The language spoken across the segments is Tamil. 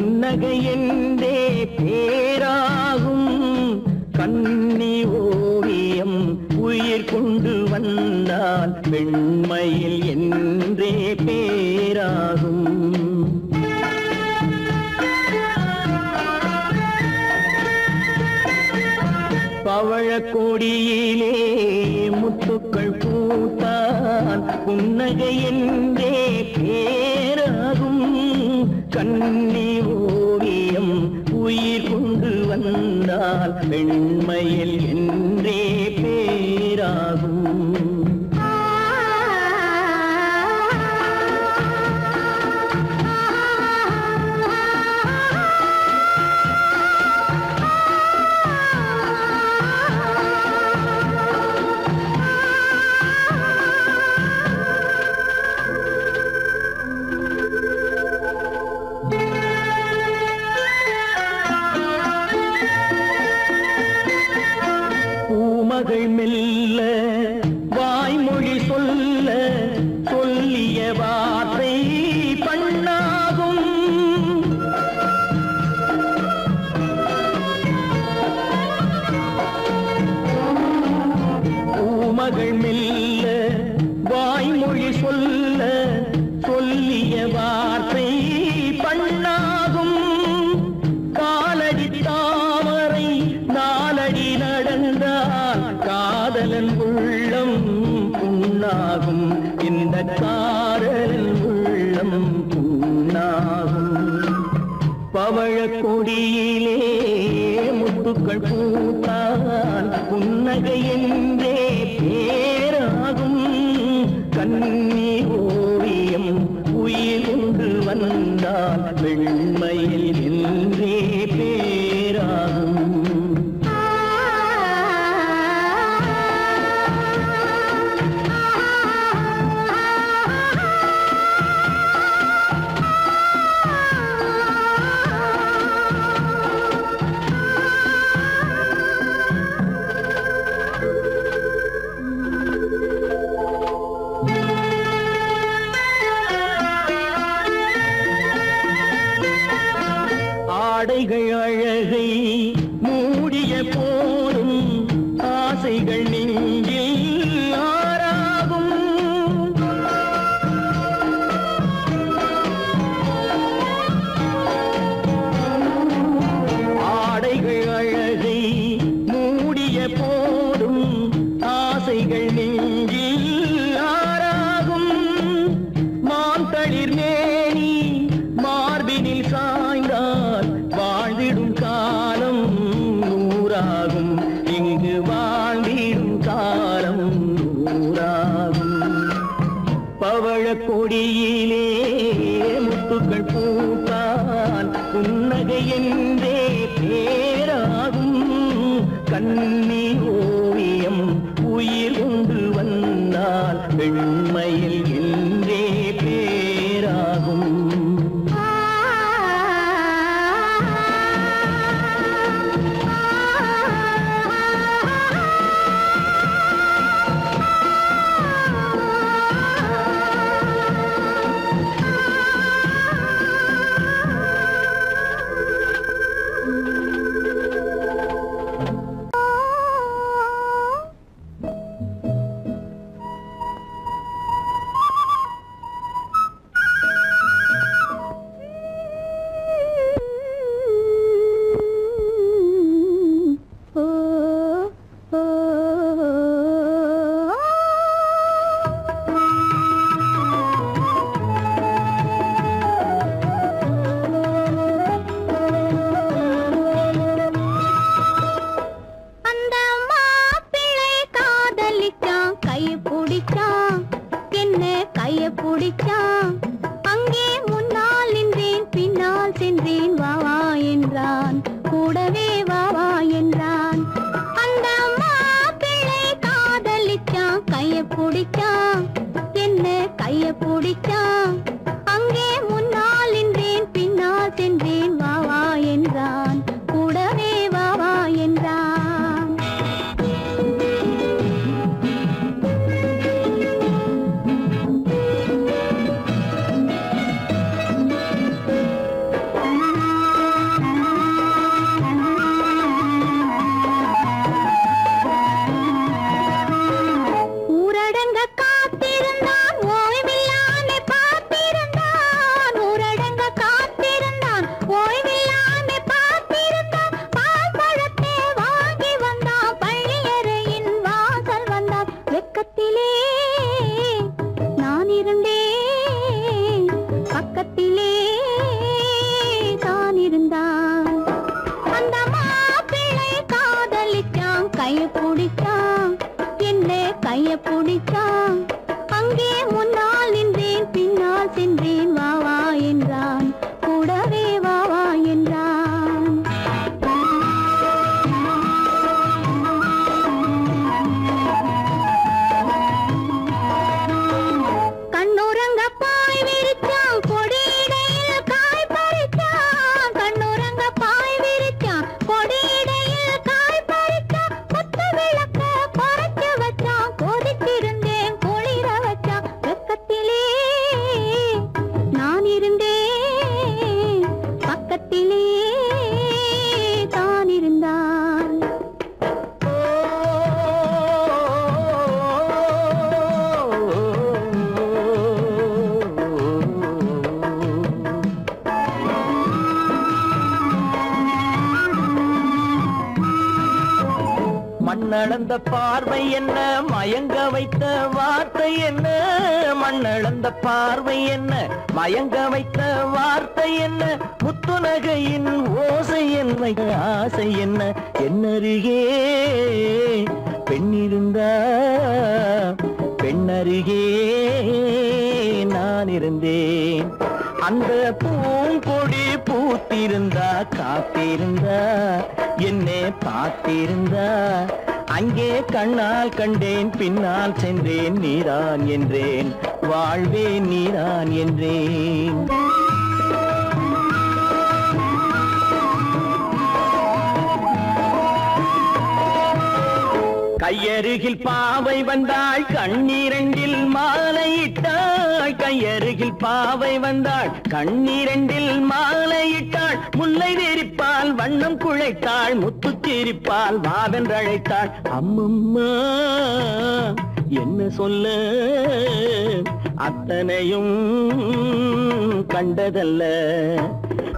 புன்னகை என்றே பேராகும். கண்ணி ஓவியம் உயிர் கொண்டு வந்தால் வெண்மையில் என்றே பேராகும். பவழக்கொடியிலே முத்துக்கள் பூத்தான் புன்னகை பெண்மையில் பார்வை என்ன? மயங்க வைத்த வார்த்தை என்ன? மண்ணளந்த பார்வை என்ன? மயங்க வைத்த வார்த்தை என்ன? முத்துநகையின் ஓசை என்ன? ஆசை என்ன? என்னருகே பெண்ணிருந்தா பெண்ணருகே நான் இருந்தேன். அந்த பூங்கொடி பூத்திருந்தா காத்திருந்தா என்னை பார்த்திருந்தா. அங்கே கண்ணால் கண்டேன் பின்னால் சென்றேன் நீரான் என்றேன் வாழ்வே நீரான் என்றேன். கையருகில் பாவை வந்தாள் கண்ணீரண்டில் மாலையிட்டாள் அருகில் பாவை வந்தாள். கண்ணீரண்டில் மாலையிட்டாள் முல்லை வெறிப்பால் வண்ணம் குழைத்தாள். முத்து சிரிப்பால் வாவென்றழைத்தாள். அம்மம்மா. என்ன சொல்ல? அத்தனையும் கண்டதல்ல.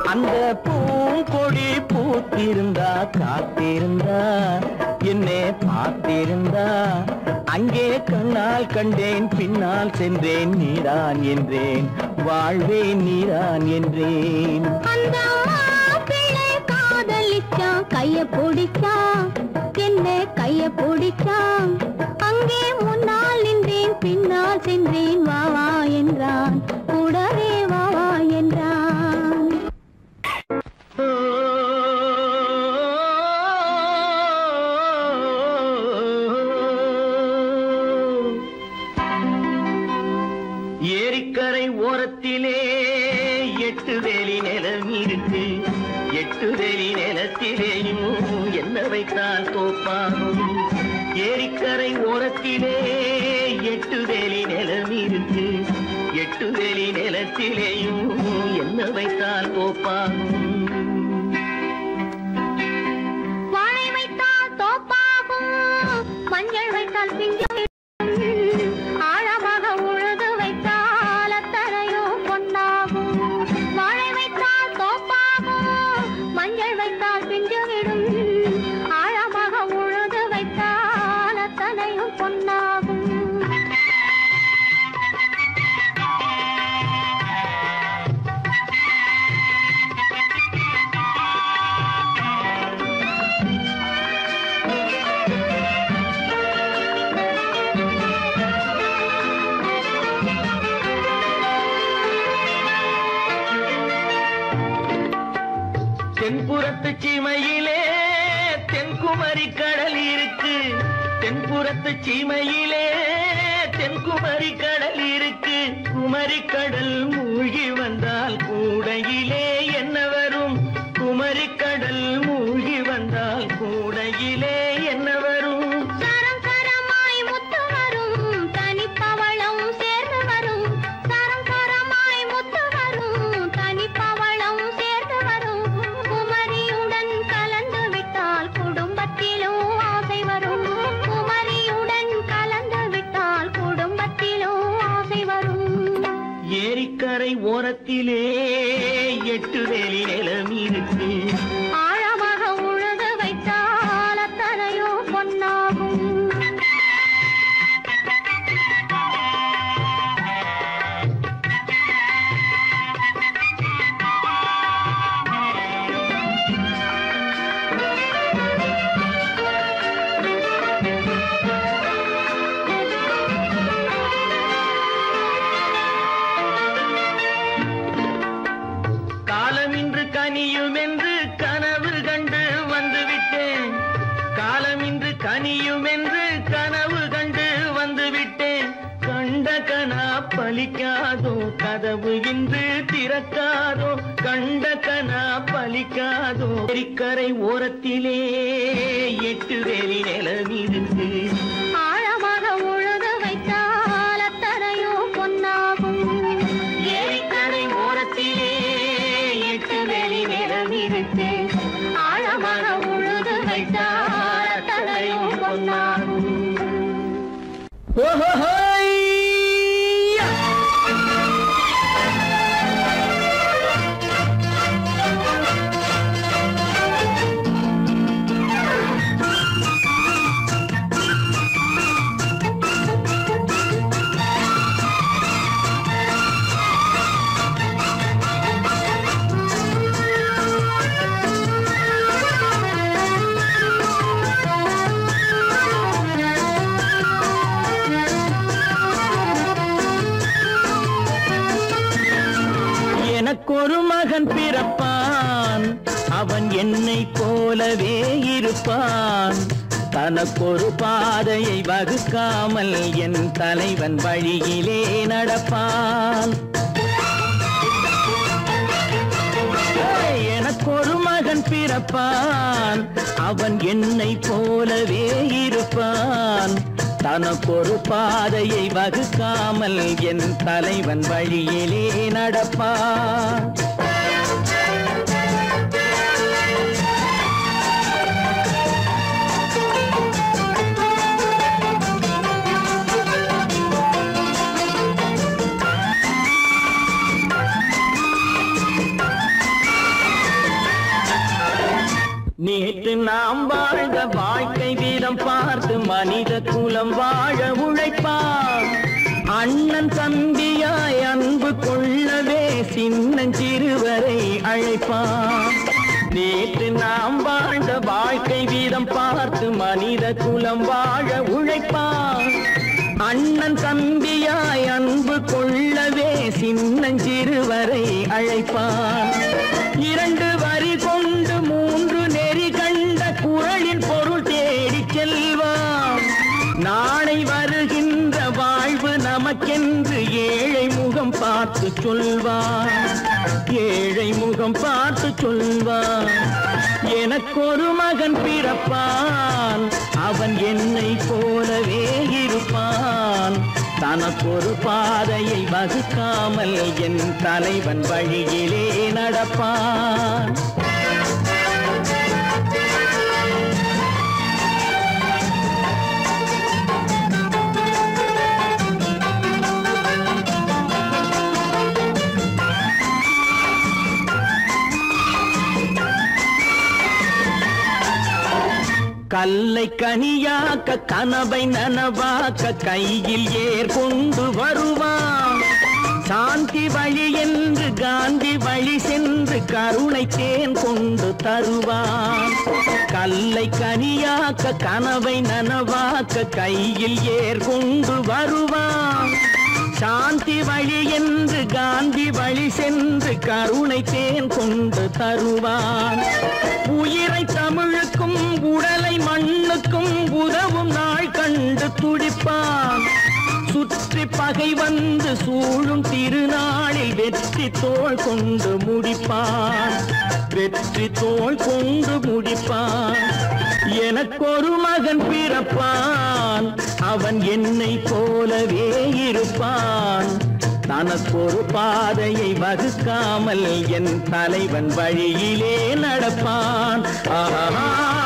அந்த பூங்கொடி பூத்திருந்தா காத்திருந்தா என்னை பார்த்திருந்தா. அங்கே கண்ணால் கண்டேன் பின்னால் சென்றேன் நீரான் என்றேன். வாழ்வே நீரான் என்றேன். கைய பிடிச்சா? என்ன கைய பிடிச்சா? பின்னால் சென்றேன் வா வா என்றான். கூடவே வா வா என்றான். ஏரிக்கரை ஓரத்திலே எட்டு வேலி நிலம் இருக்கு. எட்டு வேலி நிலத்திலேயும் என்ன வைத்தால் தோப்பாகும்? ஏரிக்கரை ஓரத்திலே எட்டு வேலி நிலம் இருக்கு. எட்டு வேலி நிலத்திலேயும் என்ன வைத்தால் தோப்பாகும் வாழை வைத்தால் தோப்பாகும். மஞ்சள் வைத்தால் பிஞ்சு அவன் என்னை போலவே இருப்பான். தனக்கொரு பாதையை வகுக்காமல் என் தலைவன் வழியிலே நடப்பான். நாம் வாழ்ந்த வாழ்க்கை வீதம் பார்த்து மனித குலம் வாழ உழைப்பார். அண்ணன் தம்பியாய் அன்பு கொள்ளவே சின்னஞ்சிறுவரை அழைப்பார். நேற்று நாம் வாழ்ந்த வாழ்க்கை வீதம் பார்த்து மனித குலம் வாழ உழைப்பார். அண்ணன் தம்பியாய் அன்பு கொள்ளவே சின்னஞ்சிறுவரை அழைப்பான் இரண்டு பார்த்து சொல்வான் ஏழை முகம் பார்த்து சொல்வான் எனக்கொரு மகன் பிறப்பான். அவன் என்னை போலவே இருப்பான். தனக்கொரு பாதையை வகுக்காமல் என் தலைவன் வழியிலே நடப்பான். கல்லை கனியாக்க கனவை நனவாக்க கையில் ஏர் கொண்டு வருவான். சாந்தி வழி என்று காந்தி வழி சென்று கருணை தேன் கொண்டு தருவான். கல்லை கனியாக்க கனவை நனவாக்க கையில் ஏர் கொண்டு வருவான். சாந்தி வழி என்று காந்தி வழி சென்று கருணை தேன் கொண்டு தருவான். உயிரை தமிழுக்கும் உடலை மண்ணுக்கும் உதவும் நாள் கண்டு துடிப்பான். சுற்றி பகை வந்து சூழும் திருநாளில் வெற்றி தோல் கொண்டு முடிப்பான். வெற்றி தோல் கொண்டு முடிப்பான். எனக்கொரு மகன் பிறப்பான். அவன் என்னை போலவே இருப்பான். தனக்கொரு பாதையை வகுக்காமல் என் தலைவன் வழியிலே நடப்பான். ஆஹா.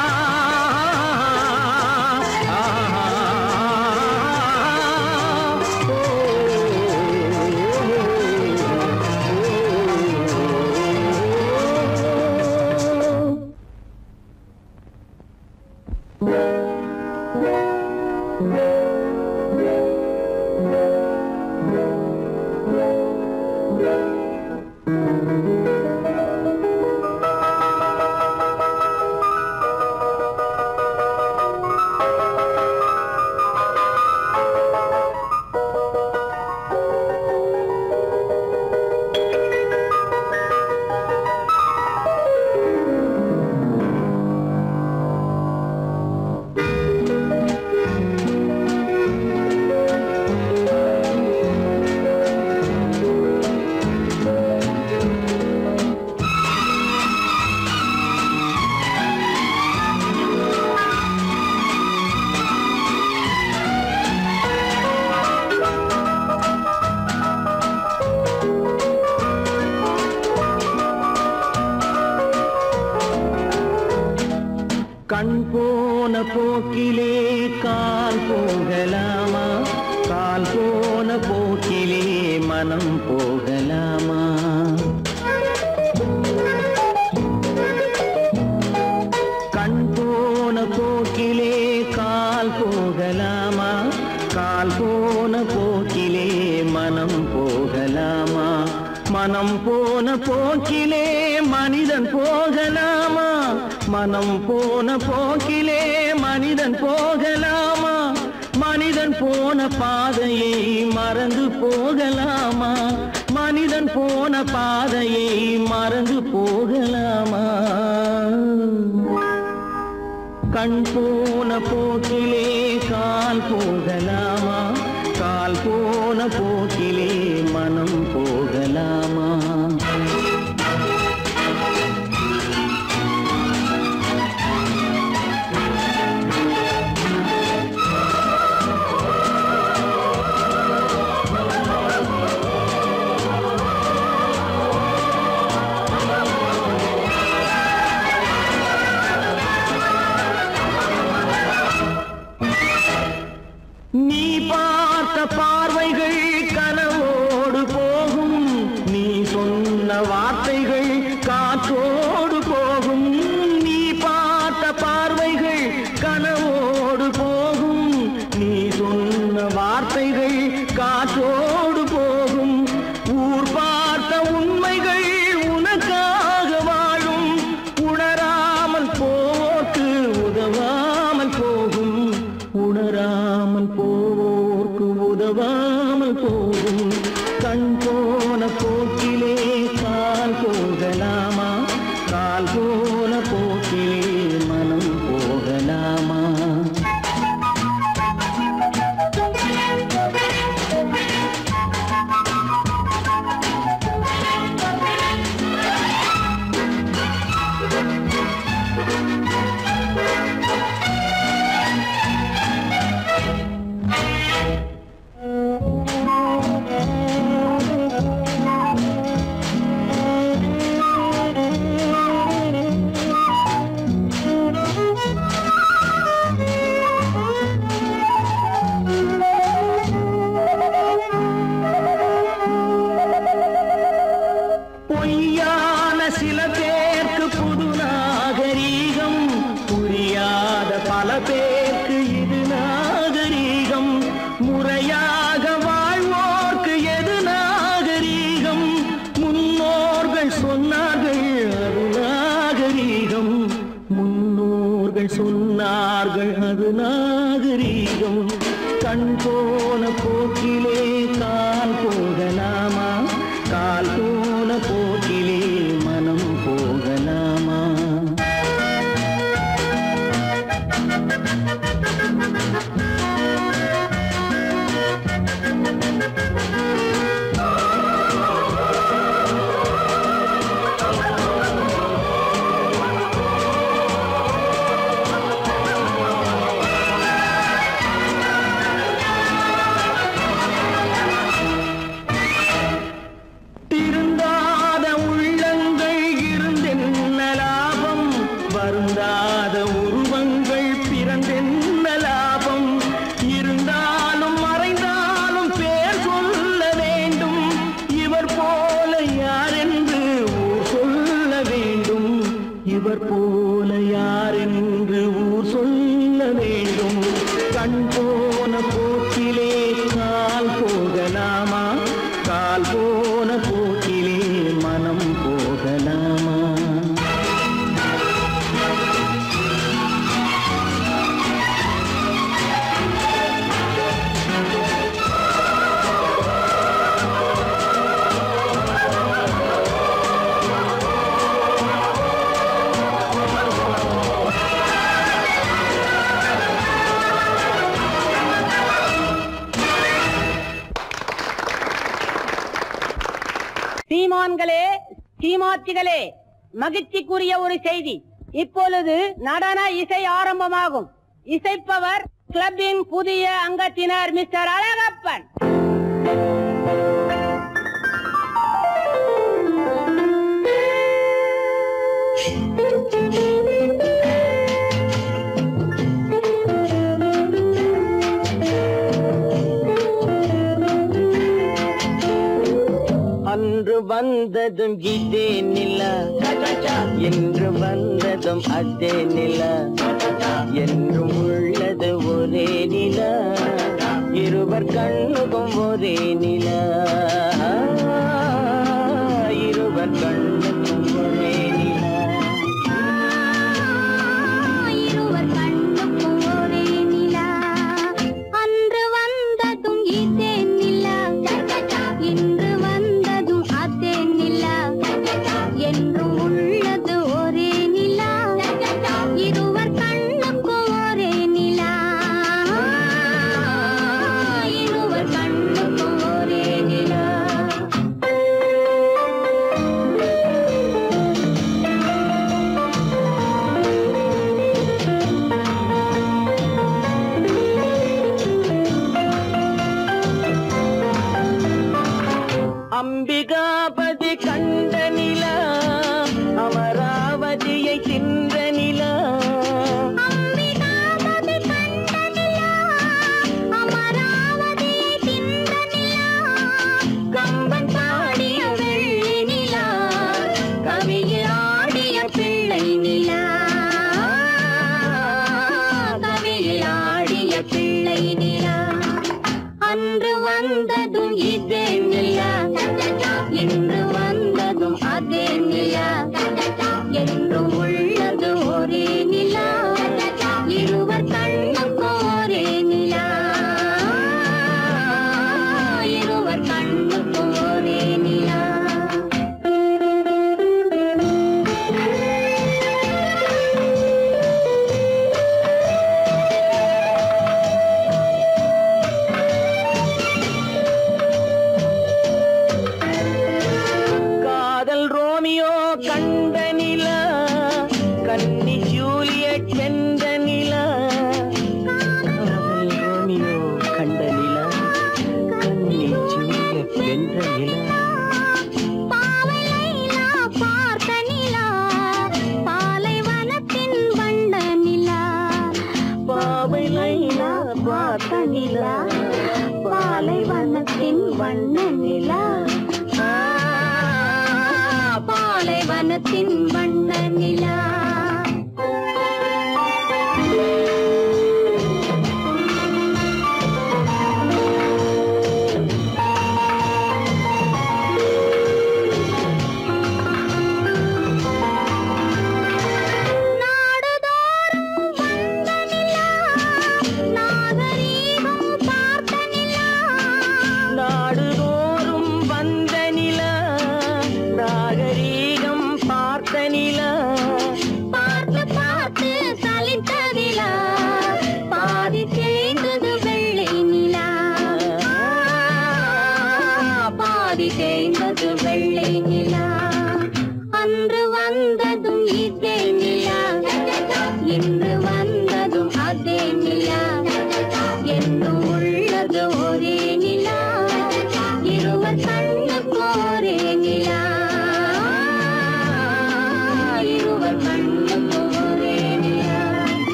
போன போக்கிலே கால் போகலாமா? கால் போன போக்கிலே மனம் போகலாமா? கண் போன போக்கிலே கால் போகலாமா? கால் போன போக்கிலே மனம் போகலாமா? மனம் போன போக்கிலே மனிதன் போகலாமா? மனம் போன போக்கிலே போகலாமா? மனிதன் போன பாதையை மறந்து போகலாமா? மனிதன் போன பாதையை மறந்து போகலாமா? கண் போன போக்கிலே கால் போகலாமா? கால் போன போக்கிலே ஆகும். இசைப்பவர் கிளப்பின் புதிய அங்கத்தினர் மிஸ்டர் அழகப்பன். என்று வந்ததும் இதே நிலா. என்று வந்ததும் அதே நிலா. என்றும் உள்ளது ஒரே நிலா. இருவர் கண்ணுக்கும் ஒரே நிலா.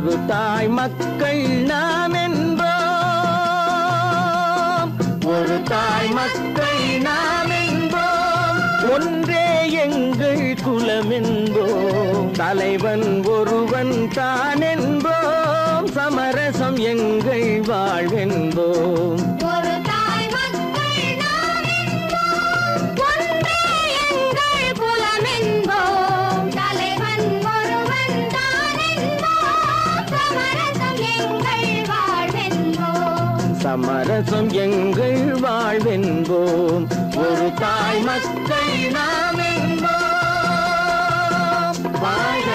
மற்றொரு தாய் மக்கள் நாம் என்போம். ஒரு தாய் மக்கள் நாம் என்போம். ஒன்றே எங்கள் குலம் என்போம். தலைவன் ஒருவன் தான் என்போம். சமரசம் எங்கள் வாழ்வென்போம் சமரசம் எங்கள் வாழ்வென்போம். ஒரு தாய் மக்கள் நாம் என்போம் வாழ்க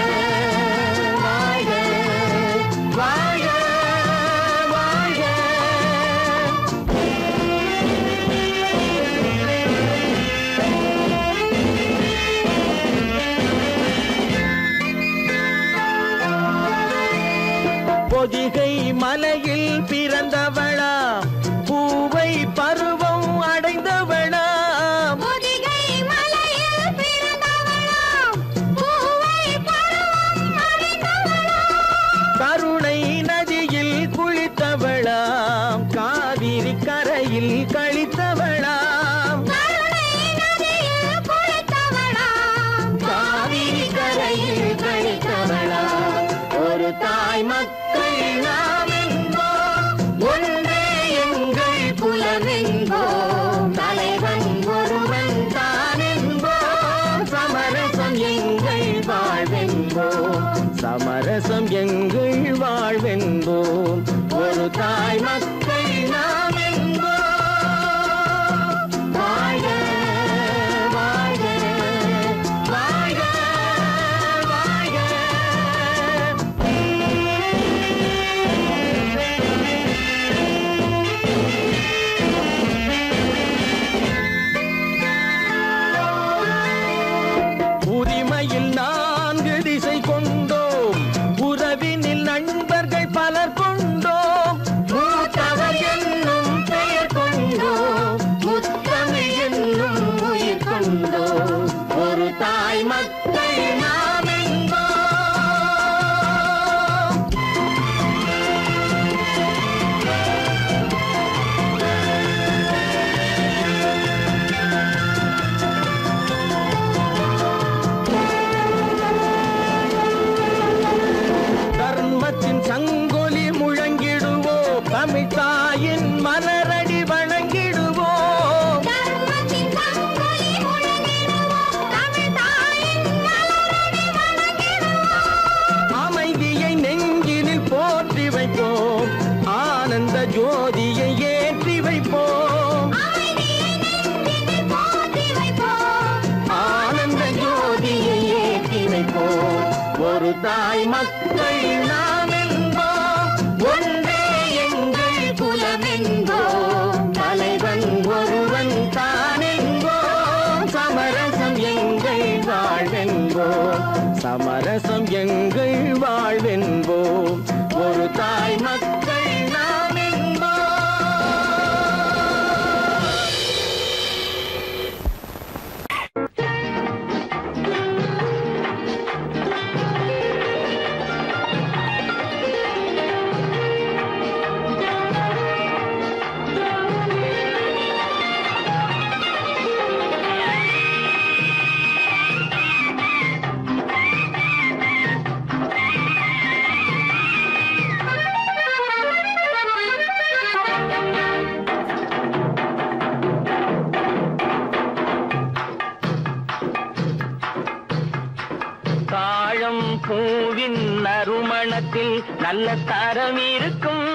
நல்ல தரம் இருக்கும்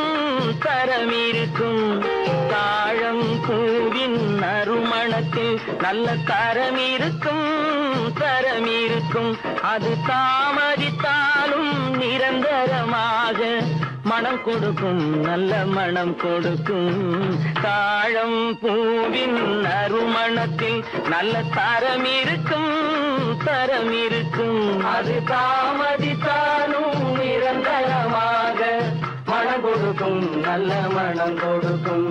தரம் இருக்கும். தாழம் பூவின் நறுமணத்தில் நல்ல தரம் இருக்கும் தரம் இருக்கும். அது தாமதித்தாலும் நிரந்தரமாக மனம் கொடுக்கும் நல்ல மனம் கொடுக்கும். தாழம் பூவின் நறுமணத்தில் நல்ல தரம் இருக்கும் தரம் இருக்கும். அது தாமதி கொடுக்கும் நல்ல மனம் கொடுக்கும்.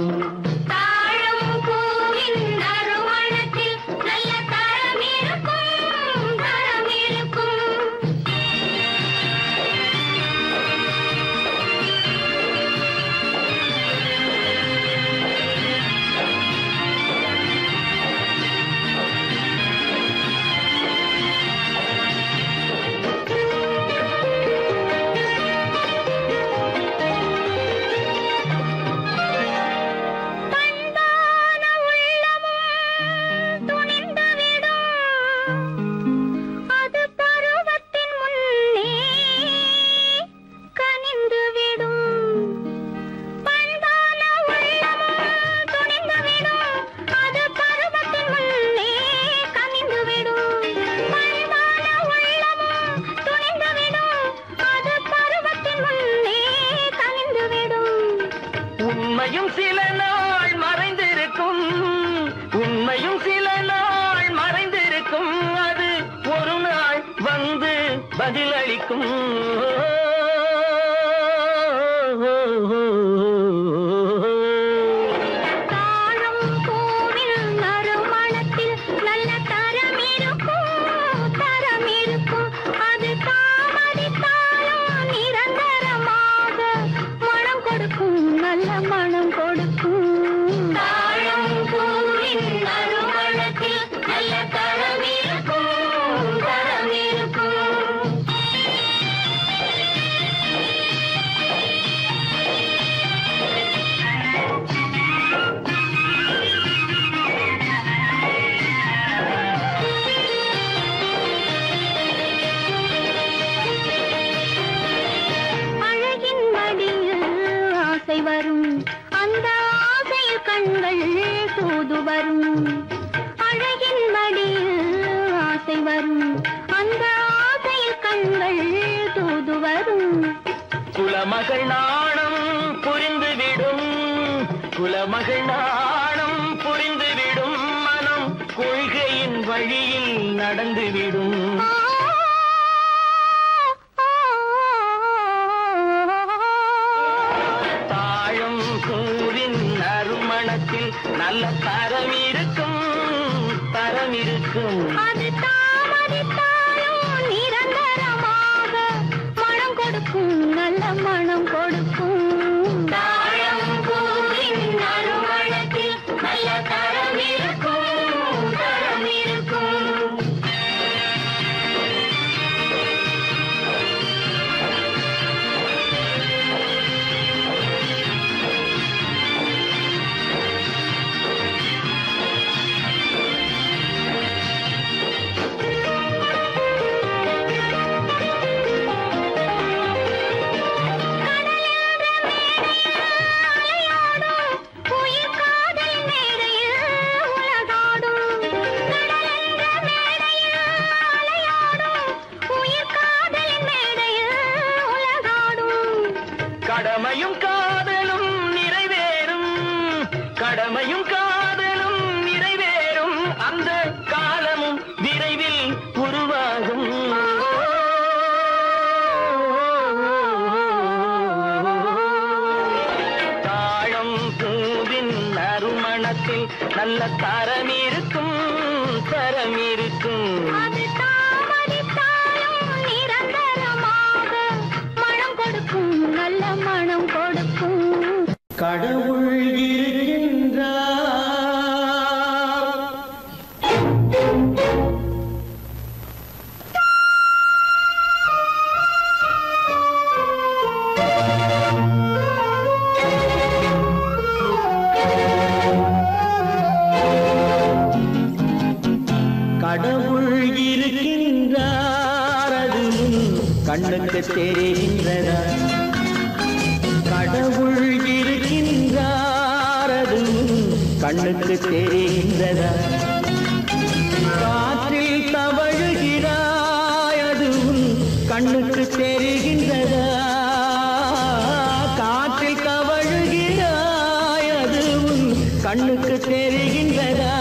கண்ணுக்கு தெரிகின்றதா?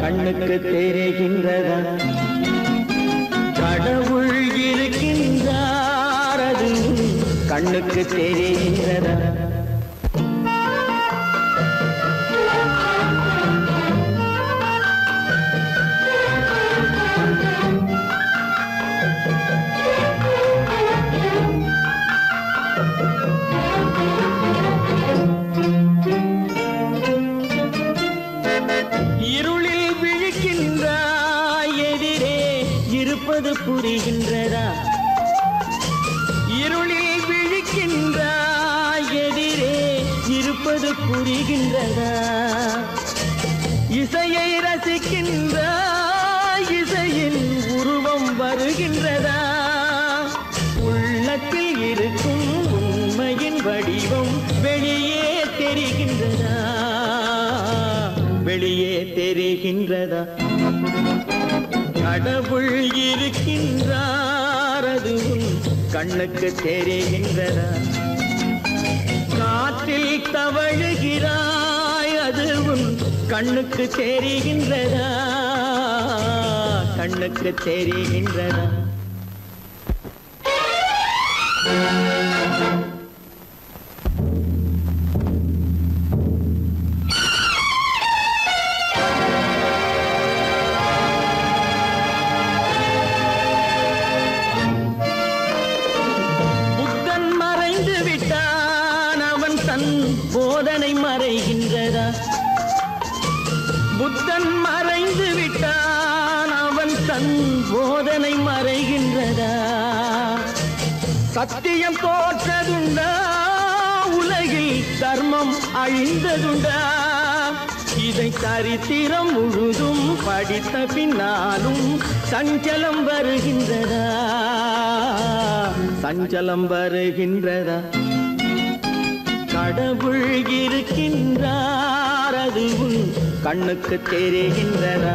கண்ணுக்கு தெரிகின்றதா? கடவுள் இருக்கின்றாரது கண்ணுக்கு தெரிகின்றதா? கொண்டிருக்கின்றார் அது உன் கண்ணுக்கு தெரிகின்றதா? காற்றில் தவழுகிறாய் அது உன் கண்ணுக்கு தெரிகின்றதா? கண்ணுக்கு தெரிகின்றதா? சத்தியம் தோற்றதுண்டா? உலகில் தர்மம் அழிந்ததுண்டா? இதை சரித்திரம் முழுதும் படித்த பின்னாலும் சஞ்சலம் வருகின்றதா? சஞ்சலம் வருகின்றதா? கடவுள் இருக்கின்றார் அதுவும் கண்ணுக்கு தெரிகின்றதா?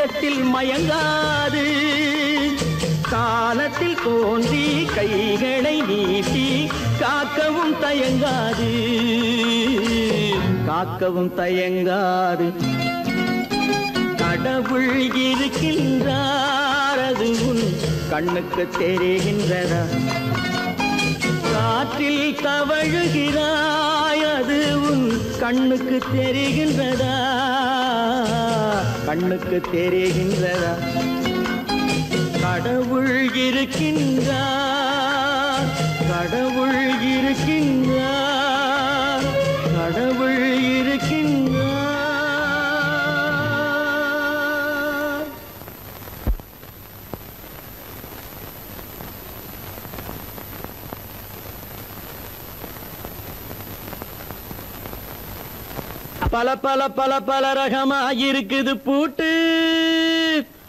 சட்டத்தில் மயங்காது. காலத்தில் தோன்றி கைகளை நீட்டி காக்கவும் தயங்காது. காக்கவும் தயங்காது. கடவுள் இருக்கின்றார் அது உன் கண்ணுக்கு தெரிகின்றதா? காற்றில் தவழுகிறாய் அது உன் கண்ணுக்கு தெரிகின்றதா? கண்ணுக்கு தெரிகின்றதா? கடவுள் இருக்கின்றார் கடவுள் இருக்கின்றார். பல பல பல பல ரகமா இருக்குது பூட்டு.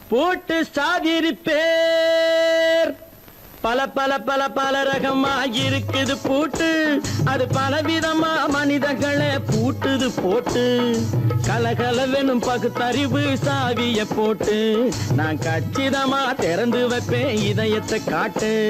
பூட்டு சாதிருப்பேர் பல பல பல பல ரகமா இருக்குது பூட்டு. அது பலவிதமா மனிதர்களை பூட்டுது போட்டு. கலகலவெனும் பகுத்தறிவு சாவிய போட்டு. நான் கச்சிதமா திறந்து வைப்பேன் இதயத்தை காட்டு.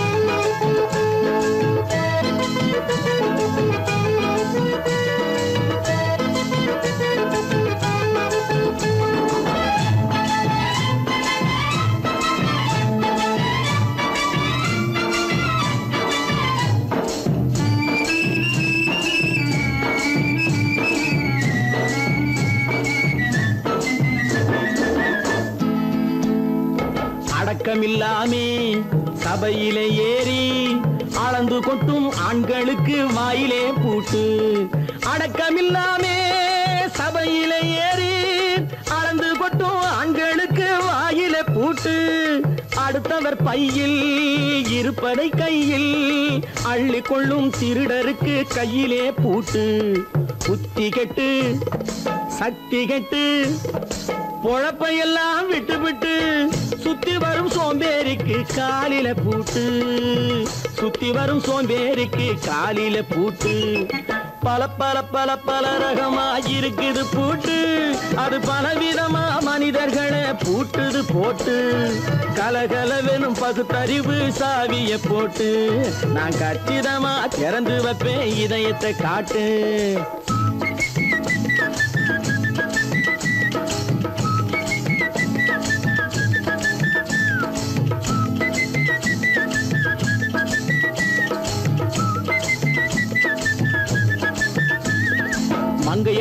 அடக்கமில்லாமே சபையிலே ஏறி அளந்து கொட்டும் ஆண்களுக்கு வாயிலே பூட்டு. அடக்கமில்லாமே சபையிலே ஏறி அளந்து கொட்டும் ஆண்களுக்கு வாயிலே பூட்டு. அடுத்தவர் பையில் இருப்பதை கையில் அள்ளிக்கொள்ளும் திருடருக்கு கையிலே பூட்டு. புத்தி கெட்டு சக்தி கெட்டு பொழப்பையெல்லாம் விட்டு விட்டு சுத்தி வரும் சோம்பேறிக்கு காலில பூட்டு சுத்தி வரும் சோம்பேறிக்கு காலில பூட்டு. பல பல பல பல ரகமா இருக்குது பூட்டு. அது பலவிதமா மனிதர்களை பூட்டுது போட்டு. கலகலவெனும் பகுத்தறிவு சாவிய போட்டு. நான் கச்சிதமா திறந்து வைப்பேன் இதயத்தை காட்டு.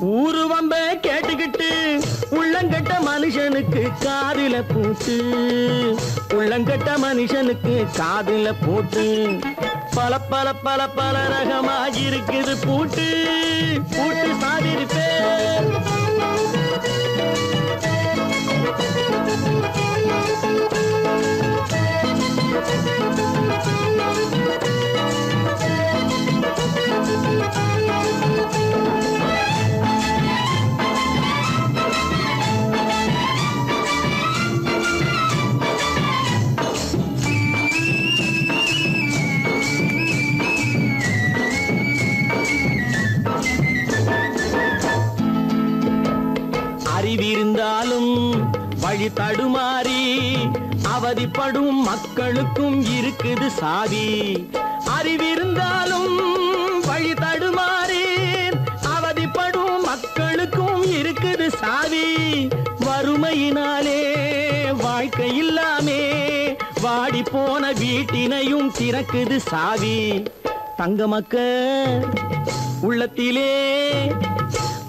ஊரு வம்ப கேட்டுக்கிட்டு உள்ளங்கட்ட மனுஷனுக்கு காதில பூட்டு உள்ளங்கட்ட மனுஷனுக்கு காதில பூட்டு பல பல பல பல ரகமாக இருக்குது பூட்டு பூட்டு சாதிருப்பேன். தடுமாறி அவதிப்படும் மக்களுக்கும் இருக்குது சாதி. அறிவிருந்தாலும் வழி தடுமாறி அவதிப்படும் மக்களுக்கும் இருக்குது சாதி. வறுமையினாலே வாழ்க்கை இல்லாமே வாடி போன வீட்டினையும் திறக்குது சாவி தங்க தங்கமக்க உள்ளத்திலே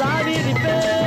சாவிருப்பேன் எங்கே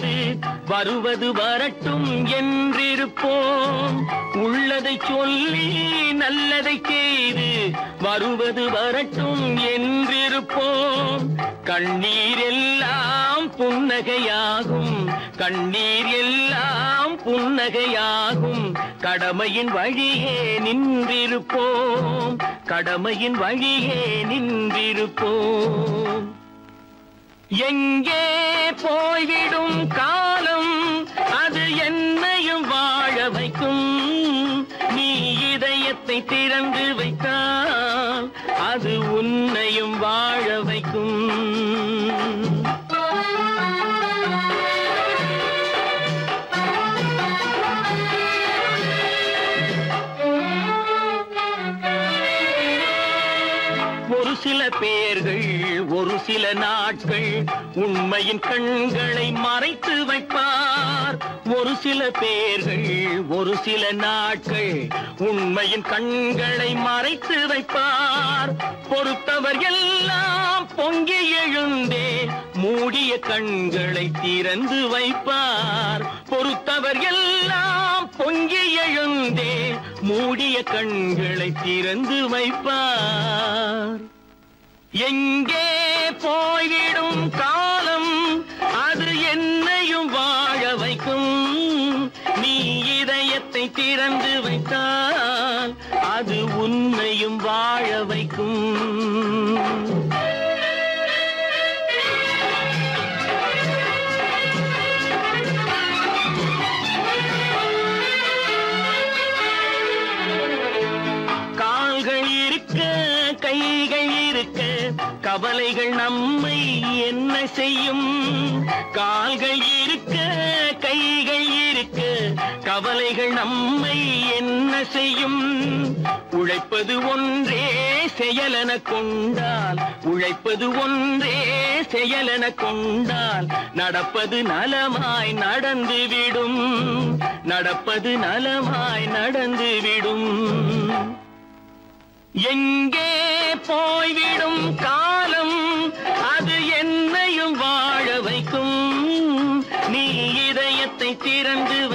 செய்து வருவது வரட்டும் என்றிருப்போம். உள்ளதை சொல்லி நல்லதை செய்து வருவது வரட்டும் என்றிருப்போம். கண்ணீர் எல்லாம் புன்னகையாகும். கண்ணீர் எல்லாம் புன்னகையாகும். கடமையின் வழியே நின்றிருப்போம். கடமையின் வழியே நின்றிருப்போம். எங்கே போய்விடும் காலம் அது என்னையும் வாழ வைக்கும். நீ இதயத்தை திறந்து வைத்தால் ஒரு சில நாட்கள் உண்மையின் கண்களை மறைத்து வைப்பார். ஒரு சில பேர்கள் ஒரு சில நாட்கள் உண்மையின் கண்களை மறைத்து வைப்பார். பொறுத்தவர் எல்லாம் பொங்கி எழுந்தே மூடிய கண்களை திறந்து வைப்பார். பொறுத்தவர் எல்லாம் பொங்கி எழுந்தே மூடிய கண்களை திறந்து வைப்பார். எங்கே போய்விடும் காலம்? அது என்னையும் வாழ வைக்கும். நீ இதயத்தை திறந்து வைத்தால் அது உன்னையும் வாழ வைக்கும். கவலைகள் நம்மை என்ன செய்யும்? கால்கள் இருக்க கைகள் இருக்க கவலைகள் நம்மை என்ன செய்யும்? உழைப்பது ஒன்றே செயலென கொண்டால் உழைப்பது ஒன்றே செயலென கொண்டால் நடப்பது நலமாய் நடந்துவிடும் நடப்பது நலமாய் நடந்துவிடும் எங்கே போய்விடும் காலம்? அது என்னையும் வாழ வைக்கும். நீ இதயத்தை திறந்து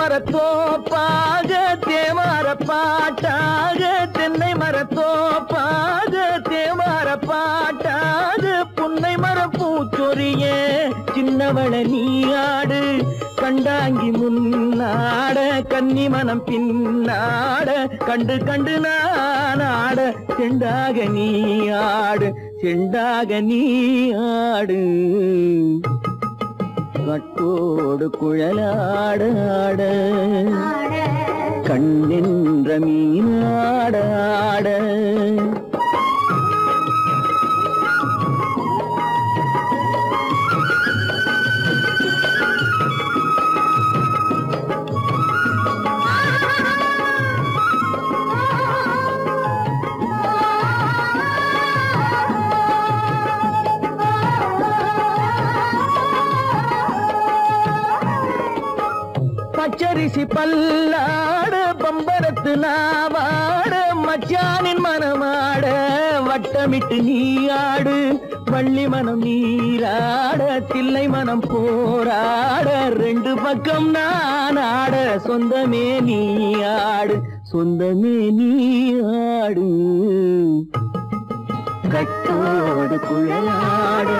மரத்தோப்பாக தேமார பாட்டாக தென்னை மரத்தோப்பாக தேமார பாட்டாக புன்னை மரப்பூச்சொரிய சின்னவள நீயாடு கண்டாங்கி முன்னாட கன்னி மனம் பின்னாட கண்டு கண்டு நானாட செண்டாக நீ ஆடு செண்டாக நீ ஆடு வட்டோடு குழலாட ஆட. கண்ணென்ற மீனாட வீசி பல்லாடு பம்பரத்து நாவாடு மச்சானின் மனமாடு வட்டமிட்டு நீ ஆடு வள்ளி மனம் நீராட தில்லை மனம் போராட ரெண்டு பக்கம் நான் ஆட சொந்தமே நீ ஆடு சொந்தமே நீ கட்டோடு குழலாட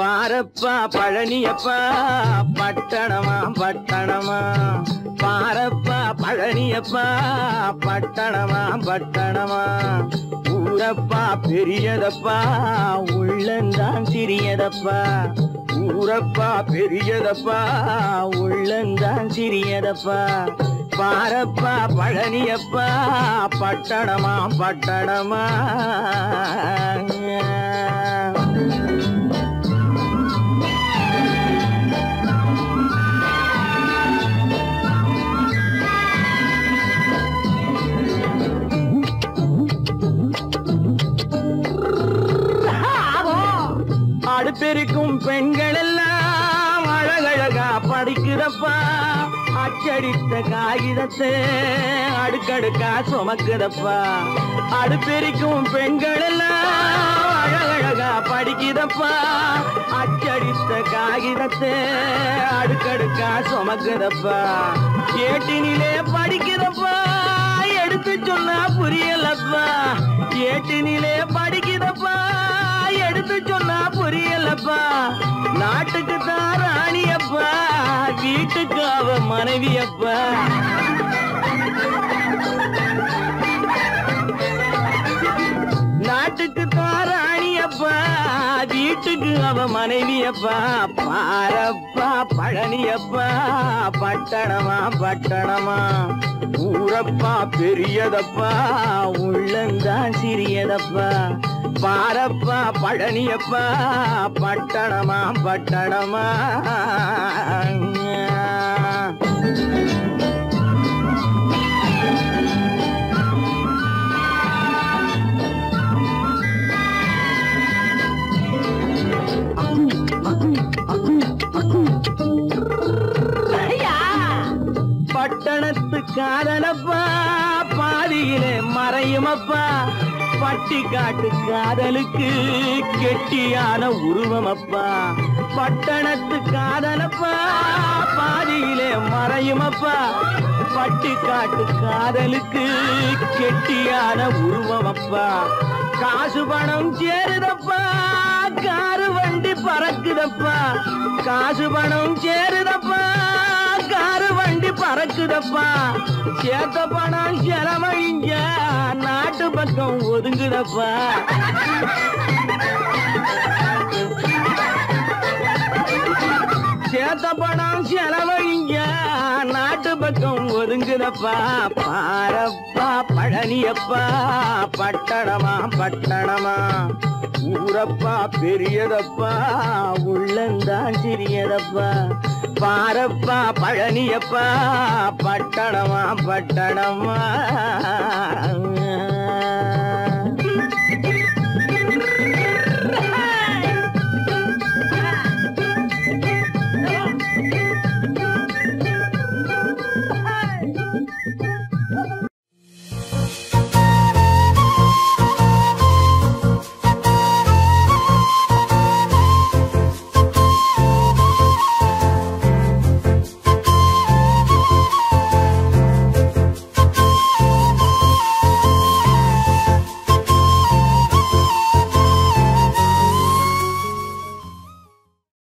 பாரப்பா பழனியப்பா பட்டணமா பட்டணமா? பாரப்பா பழனியப்பா பட்டணமா பட்டணமா? ஊரப்பா பெரியதப்பா உள்ளந்தான் சிறியதப்பா. ஊரப்பா பெரியதப்பா உள்ளந்தான் சிறியதப்பா. பாரப்பா பழனியப்பா பட்டணமா பட்டணமா? அச்சடித்த காகிதத்தை அடுக்கடுக்கா சுமக்குதப்பா. அடுப்பெருக்கும் பெண்கள் எல்லாம் அழகழகா படிக்குதப்பா. அச்சடித்த காகிதத்தை அடுக்கடுக்கா சுமக்குதப்பா. ஏட்டினிலே படிக்கிறப்பா எடுத்து சொன்னா புரியலப்பா. ஏட்டினிலே படிக்கிறப்பா எடுத்து சொன்னா புரியலப்பா. நாட்டுக்கு தான் ராணியப்பா. வீட்டுக்கு அவ மனைவியப்பா நாட்டுக்கு தாராணி அப்பா வீட்டுக்கு அவ மனைவி அப்பா. பாரப்பா பழனி அப்பா. பட்டணமா பட்டணமா. ஊரப்பா பெரியதப்பா. உள்ளந்தான் சிறியதப்பா. பாரப்பா பழனியப்பா பட்டணமா பட்டணமா. பட்டணத்து காதலப்பா பாதியிலே மறையுமப்பா. பட்டி காட்டு காதலுக்கு கெட்டியான உருவமப்பா. பட்டணத்து காதலப்பா பாதியிலே மறையுமப்பா. பட்டு காட்டு காதலுக்கு கெட்டியான உருவமப்பா. காசு பணம் சேருதப்பா. காரு வண்டி பறக்குதப்பா. காசு பணம் சேருதப்பா. காரு வண்டி பறக்குதப்பா. சேத்த பணம் செலவழிஞ்ச நாட்டு பக்கம் ஒதுங்குதப்பா. சேத்த பணம் செலவழிங்க. நாட்டு பக்கம் ஒதுங்குதப்பா. பாரப்பா பழனியப்பா. பட்டணமா பட்டணமா. ஊரப்பா பெரியதப்பா. உள்ளந்தான் சிறியதப்பா. பாரப்பா பழனியப்பா. பட்டணமா பட்டணமா.